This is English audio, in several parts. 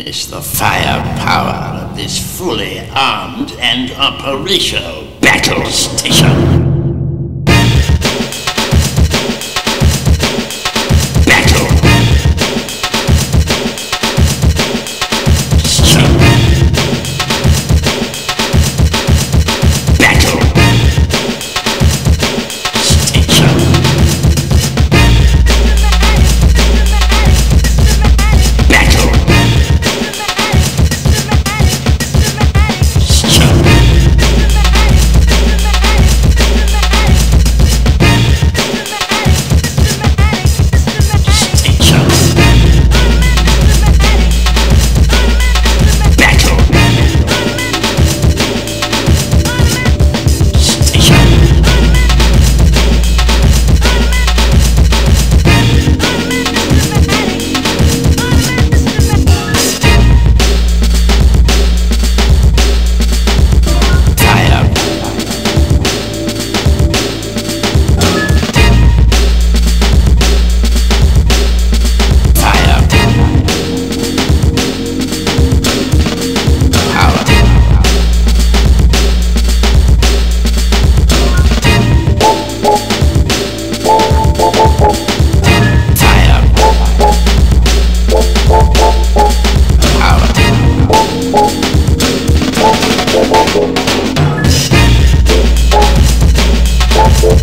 witness the firepower of this fully armed and operational battle station.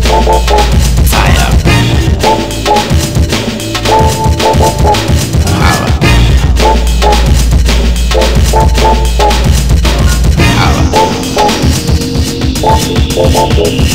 Boom, boom, boom.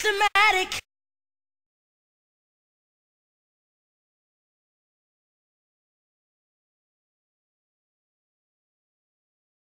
Systematic.